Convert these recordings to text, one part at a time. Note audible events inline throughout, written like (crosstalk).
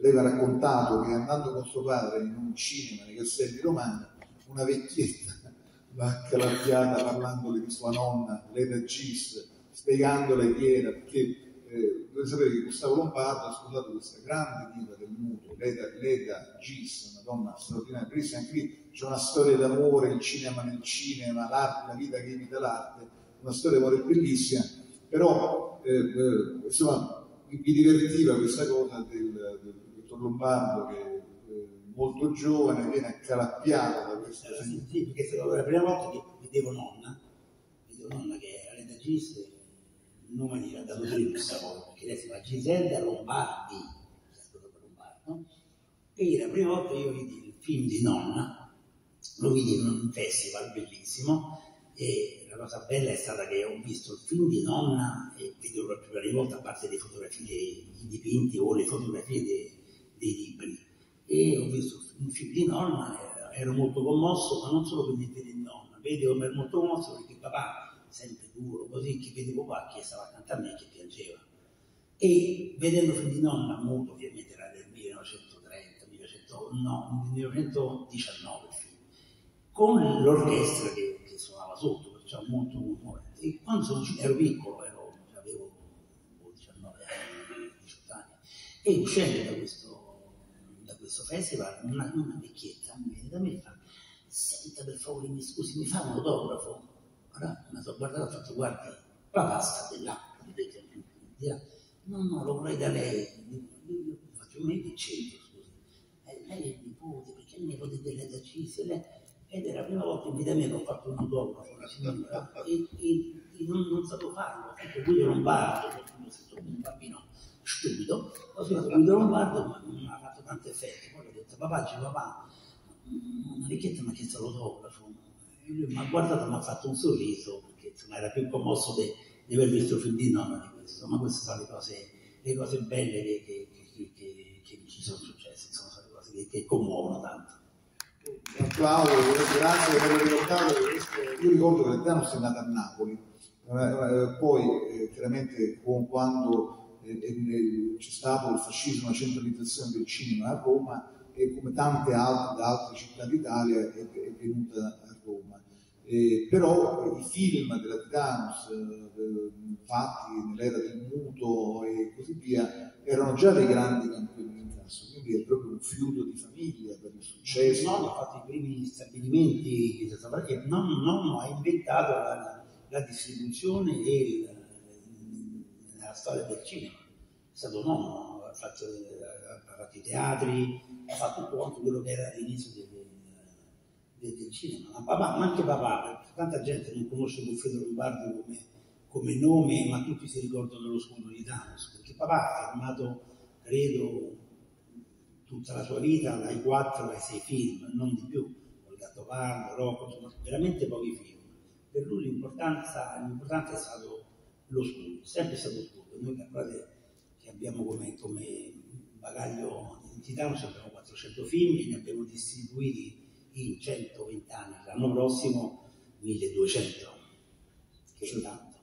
lei ha raccontato che andando con suo padre in un cinema nei Castelli Romani, una vecchietta (laughs) l'ha accalappiata parlandole di sua nonna, Leda Gis, spiegandole chi era, perché eh, dovete sapere che Gustavo Lombardo ha sposato questa grande diva del muto, Leda, Leda Gis, una donna straordinaria, bellissima, anche lì c'è una storia d'amore, il cinema nel cinema, l'arte, la vita che imita l'arte, una storia d'amore bellissima, però eh, eh, insomma mi divertiva questa cosa del, del dottor Lombardo che eh, molto giovane viene accalappiato da questa sì, sì, perché la prima volta che vedevo nonna, vedevo nonna che era Gis, il nome gli era dato Trix poi, perché lei si chiama Giselda Lombardi, Lombardo, e la prima volta io vidi il film di nonna, lo vidi in un festival bellissimo, e la cosa bella è stata che ho visto il film di nonna e vedevo per la prima volta a parte le fotografie, i dipinti o le fotografie dei, dei libri. E ho visto un film di nonna, ero molto commosso, ma non solo per niente di nonna, vedevo ero molto commosso perché papà, sempre duro, così, che vedevo qua che stava accanto a me che piangeva. E vedendo il film di nonna, muto ovviamente era del 1930, 1900, no, 1919 il film, con l'orchestra che sotto, perciò molto umore. E quando sono ero piccolo, ero, avevo 19 anni, 18 anni, e uscendo da questo, da questo festival, una, una vecchietta mi viene da me e fa, senta per favore, mi scusi, mi fa un autografo? Allora mi sono guardato e ho fatto, guardi, papà sta di là, no, no, lo vorrei da lei. Io faccio, me che c'entro, scusi? Eh, lei è il nipote, perché il nipote delle Dacisie? Lei ed è la prima volta in vita mia che ho fatto un autografo alla signora. E, e, e non, non, sapevo farlo, perché Guido Lombardo, perché sono un bambino stupido, ho scritto Guido Lombardo ma non ha fatto tanto effetto, poi ho detto papà, dice papà, una vecchietta mi ha chiesto l'autografo e lui mi ha guardato e mi ha fatto un sorriso, perché insomma era più commosso di, di aver visto il film di nonna di questo, ma queste sono le cose, le cose belle che, che, che, che ci sono successe, insomma, sono le cose che commuovono tanto applauso, grazie per aver ricordato. Io ricordo che l'Eternus è nato a Napoli, eh, eh, poi eh, chiaramente quando c'è stato il fascismo, la centralizzazione del cinema a Roma e come tante altre, altre città d'Italia è, è venuta a Roma. Eh, però i film della Titanus eh, fatti nell'era del muto e così via erano già dei grandi campioni d'incasso, quindi è proprio un fiuto di famiglia per il successo. No, ha fatto i primi stabilimenti, perché non, non ha inventato la, la distribuzione e il, la storia del cinema. È stato nonno, ha fatto, ha fatto i teatri, ha fatto tutto quanto quello che era all'inizio del, del, del cinema. Ma, papà, ma anche papà, tanta gente non conosce Goffredo Lombardo come, come, nome, ma tutti si ricordano dello scontro di Thanos, perché papà ha firmato, credo, tutta la sua vita dai 4 ai 6 film, non di più, con il Gatto Pardo, Rocco, insomma, veramente pochi film. Per lui l'importante è stato lo studio, sempre stato lo studio. Noi guardate che abbiamo come, come bagaglio di identità, noi abbiamo 400 film e ne abbiamo distribuiti in 120 anni, l'anno prossimo 1200, che è tanto.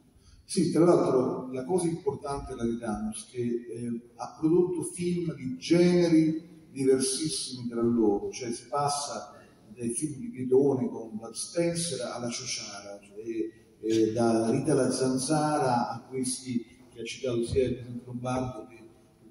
Sì, tra l'altro la cosa importante della Titanos è che eh, ha prodotto film di generi diversissimi tra loro, cioè si passa dai film di Pietone con Bud Spencer alla Ciociara, cioè, eh, da Rita la Zanzara a questi che ha citato sia il Lombardo che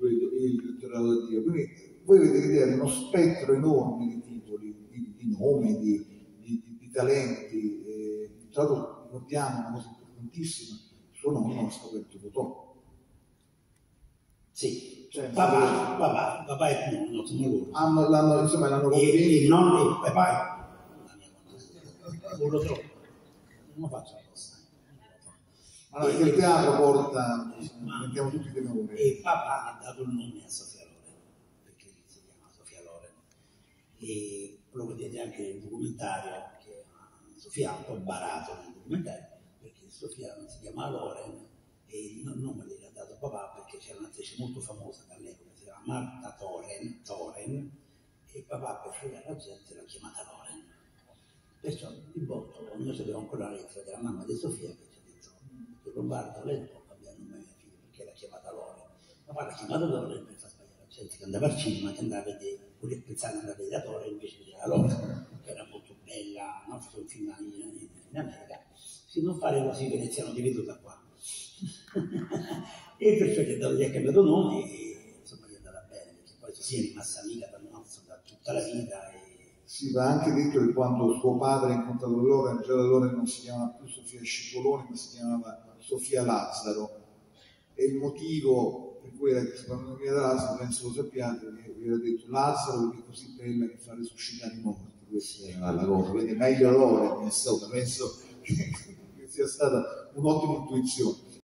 il dottorato da Dio. Quindi voi avete l'idea di uno spettro enorme di titoli, di, di nomi, di, di, di talenti. Eh, tra l'altro ricordiamo una cosa importantissima, suo nonno ha scoperto. Sì, cioè, papà, papà, papà è più nonno, sono loro. Hanno, l'hanno, insomma, l'hanno. E il nonno e papà non lo trovo, non lo faccio apposta. Allora, perché il teatro porta, mettiamo tutti i tenori. E papà ha dato il nome a Sofia Loren, perché si chiama Sofia Loren. E lo vedete anche nel documentario, che Sofia ha un po' barato nel documentario, perché Sofia non si chiama Loren e il nome dato papà perché c'era un'attrice molto famosa dall'epoca, si chiama Marta Toren, Toren e papà per fregare la gente l'ha chiamata Loren. Perciò il botto, noi abbiamo ancora la lettera della mamma di Sofia che ci ha detto Lombardo lei non può cambiare nome mia figlia perché l'ha chiamata Loren. Papà l'ha chiamata Loren per far sbagliare la gente che andava al cinema, che andava a vedere, pure pensava di andare a vedere la Torre, invece vedeva Londra, che era molto bella, no? Un film in, in America. Se non fare così, veneziano ti vedo da qua. (laughs) e perciò gli ha, gli cambiato nome e insomma gli andata bene, perché poi si è rimasta amica per da tutta la vita. E... Si va anche detto che quando suo padre ha incontrato Loren, già Loren non si chiamava più Sofia Scicoloni, ma si chiamava Sofia Lazzaro. E il motivo per cui era da Lazzaro, penso lo sappiate, perché vi era detto Lazzaro perché è così bella che fa risuscitare i morti. Questa era la cosa, quindi meglio Loren, insomma, penso (laughs) che sia stata un'ottima intuizione.